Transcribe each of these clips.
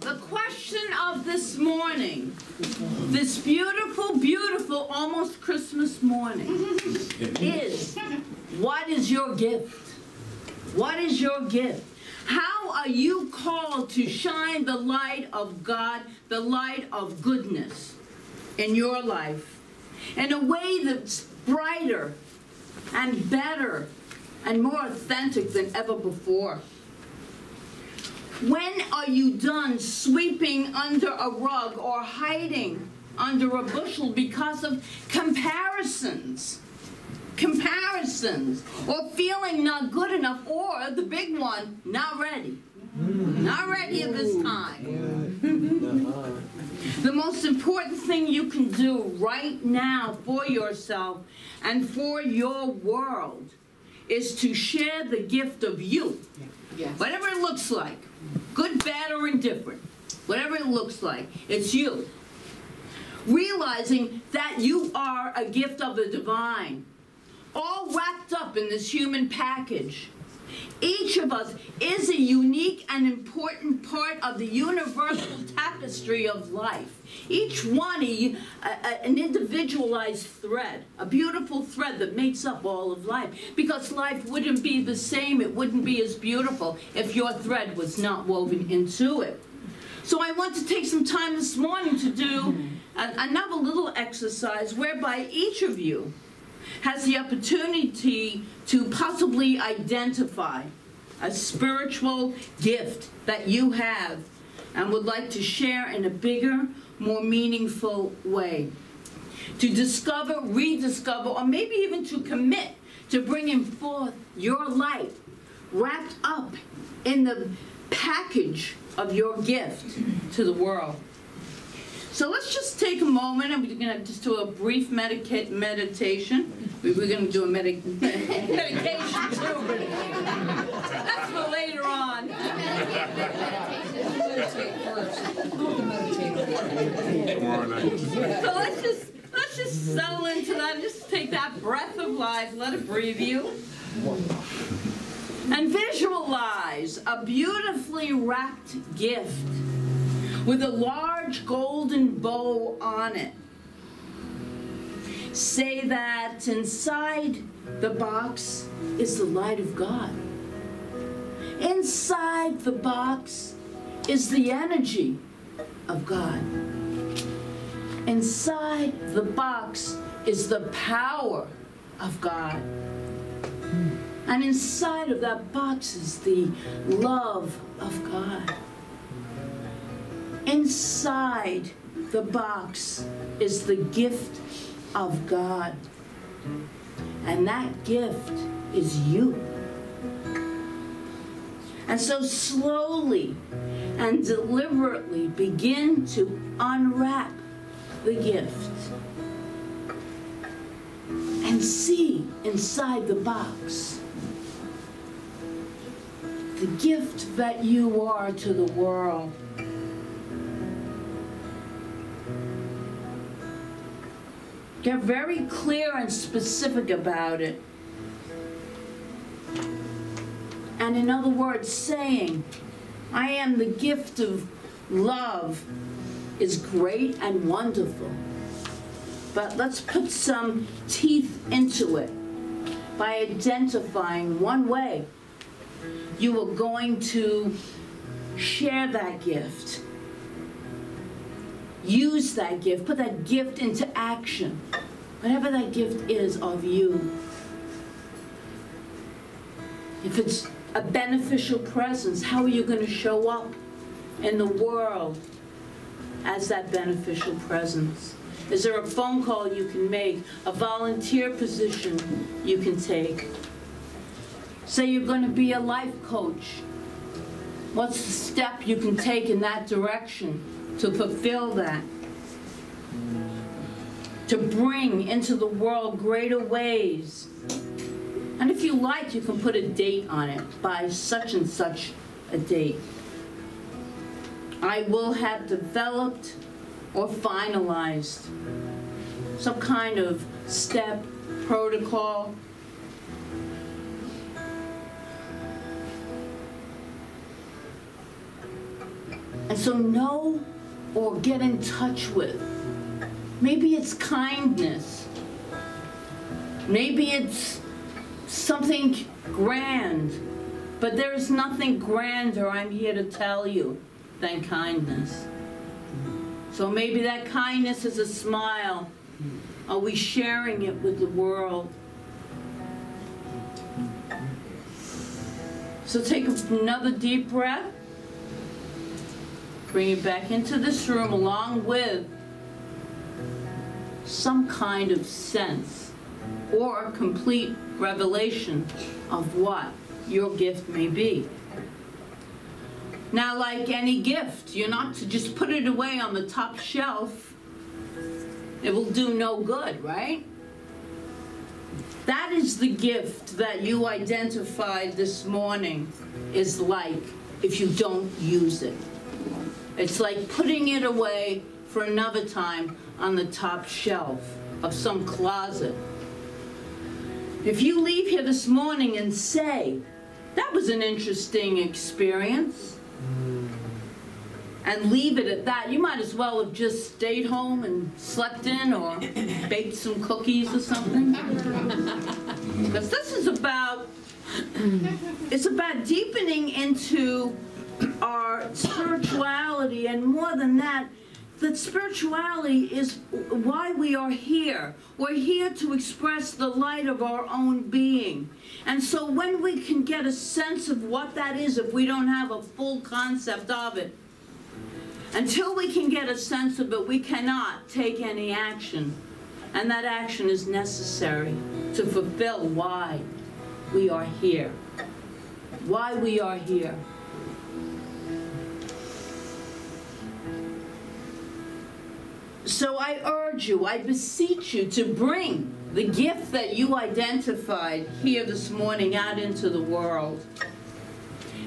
the question of this morning, this beautiful, beautiful, almost Christmas morning, is what is your gift? What is your gift? How are you called to shine the light of God, the light of goodness in your life in a way that's brighter and better and more authentic than ever before? When are you done sweeping under a rug or hiding under a bushel because of comparisons? Comparisons, or feeling not good enough, or the big one, not ready. Not ready at this time. The most important thing you can do right now for yourself and for your world is to share the gift of you. Yes. Whatever it looks like, good, bad, or indifferent, whatever it looks like, it's you. Realizing that you are a gift of the divine, all wrapped up in this human package. Each of us is a unique and important part of the universal tapestry of life. Each one a, a- an individualized thread, a beautiful thread that makes up all of life. Because life wouldn't be the same, it wouldn't be as beautiful if your thread was not woven into it. So I want to take some time this morning to do another little exercise whereby each of you has the opportunity to possibly identify a spiritual gift that you have and would like to share in a bigger, more meaningful way. To discover, rediscover, or maybe even to commit to bringing forth your light wrapped up in the package of your gift to the world. So let's just take a moment and we're going to just do a brief medica- meditation. We We're going to do a medic- medication too, but that's for later on. Meditate first. I'll meditate. So let's just let's just settle into that. Just take that breath of life. Let it breathe you. And visualize a beautifully wrapped gift with a large golden bow on it. Say that inside the box is the light of God. Inside the box is the energy of God. Inside the box is the power of God. And inside of that box is the love of God. Inside the box is the gift of God. And that gift is you. And so slowly and deliberately begin to unwrap the gift and see inside the box the gift that you are to the world. Get very clear and specific about it. And in other words, saying, I am the gift of love is great and wonderful. But let's put some teeth into it by identifying one way you are going to share that gift. Use that gift, put that gift into action. Whatever that gift is of you. If it's a beneficial presence, how are you going to show up in the world as that beneficial presence? Is there a phone call you can make, a volunteer position you can take? Say you're going to be a life coach. What's the step you can take in that direction to fulfill that? To bring into the world greater ways. And if you like, you can put a date on it by such and such a date. I will have developed or finalized some kind of step, protocol, and so know or get in touch with. Maybe it's kindness. Maybe it's something grand. But there's nothing grander, I'm here to tell you, than kindness. So maybe that kindness is a smile. Are we sharing it with the world? So take another deep breath. Bring it back into this room along with some kind of sense or complete revelation of what your gift may be. Now, like any gift, you're not to just put it away on the top shelf. It will do no good, right? That is the gift that you identified this morning is like if you don't use it. It's like putting it away for another time on the top shelf of some closet. If you leave here this morning and say, that was an interesting experience, and leave it at that, you might as well have just stayed home and slept in or baked some cookies or something. Because this is about, it's about deepening into our spirituality, and more than that, that spirituality is why we are here. We're here to express the light of our own being. And so when we can get a sense of what that is, if we don't have a full concept of it, until we can get a sense of it, we cannot take any action. And that action is necessary to fulfill why we are here. Why we are here. So I urge you, I beseech you to bring the gift that you identified here this morning out into the world.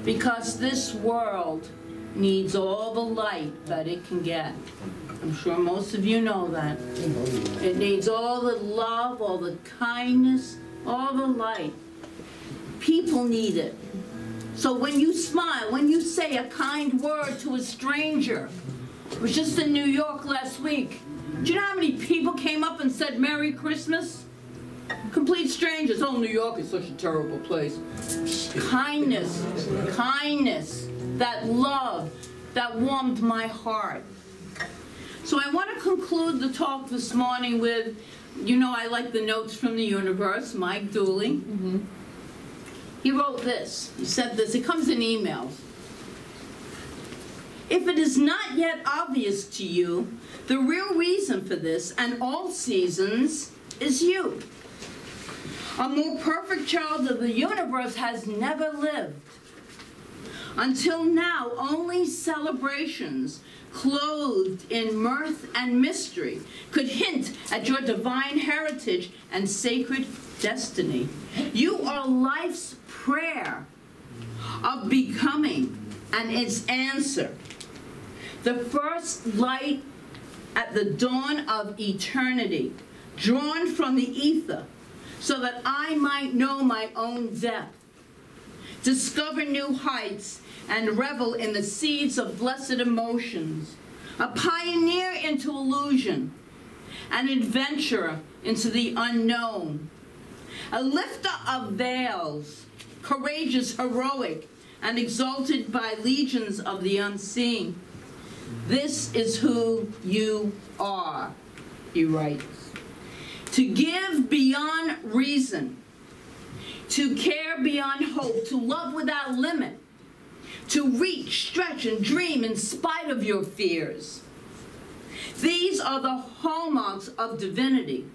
Because this world needs all the light that it can get. I'm sure most of you know that. It needs all the love, all the kindness, all the light. People need it. So when you smile, when you say a kind word to a stranger, was just in New York last week. Do you know how many people came up and said Merry Christmas? Complete strangers. Oh, New York is such a terrible place. Kindness, kindness, that love that warmed my heart. So I want to conclude the talk this morning with, you know, I like the notes from the universe, Mike Dooley. Mm -hmm. He wrote this. He said this. It comes in emails. If it is not yet obvious to you, the real reason for this and all seasons is you. A more perfect child of the universe has never lived. Until now, only celebrations clothed in mirth and mystery could hint at your divine heritage and sacred destiny. You are life's prayer of becoming and its answer. The first light at the dawn of eternity, drawn from the ether, so that I might know my own depth, discover new heights, and revel in the seeds of blessed emotions, a pioneer into illusion, an adventurer into the unknown, a lifter of veils, courageous, heroic, and exalted by legions of the unseen. This is who you are, he writes. To give beyond reason, to care beyond hope, to love without limit, to reach, stretch, and dream in spite of your fears. These are the hallmarks of divinity,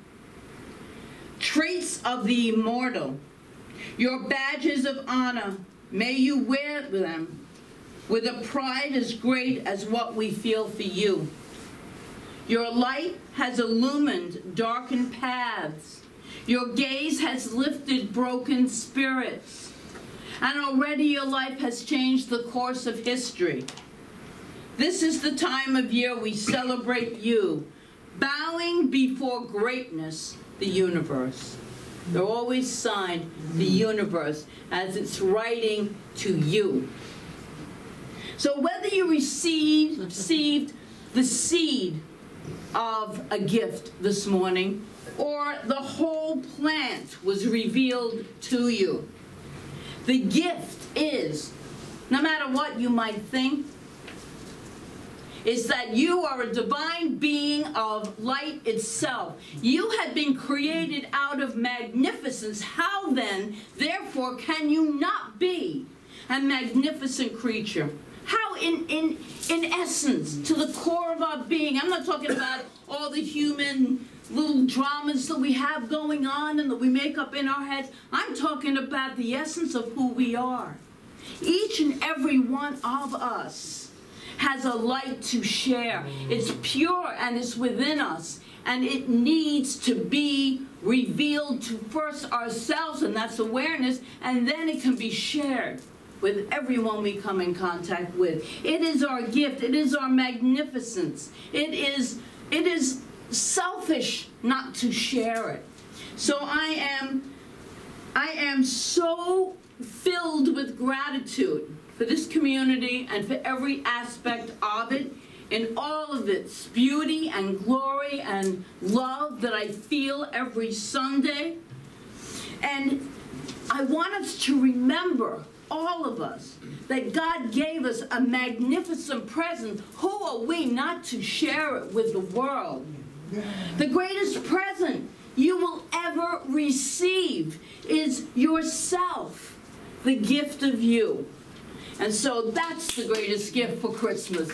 traits of the immortal, your badges of honor. May you wear them with a pride as great as what we feel for you. Your light has illumined darkened paths. Your gaze has lifted broken spirits. And already your life has changed the course of history. This is the time of year we celebrate you, bowing before greatness, the universe. They're always signed the universe as it's writing to you. So whether you received, received the seed of a gift this morning or the whole plant was revealed to you, the gift is, no matter what you might think, is that you are a divine being of light itself. You have been created out of magnificence. How then, therefore, can you not be a magnificent creature? How in, in, in essence, to the core of our being, I'm not talking about all the human little dramas that we have going on and that we make up in our heads. I'm talking about the essence of who we are. Each and every one of us has a light to share. It's pure and it's within us. And it needs to be revealed to first ourselves, and that's awareness, and then it can be shared with everyone we come in contact with. It is our gift. It is our magnificence. It is, it is selfish not to share it. So I am, I am so filled with gratitude for this community and for every aspect of it in all of its beauty and glory and love that I feel every Sunday. And I want us to remember, all of us, that God gave us a magnificent present. Who are we not to share it with the world? The greatest present you will ever receive is yourself, the gift of you. And so that's the greatest gift for Christmas.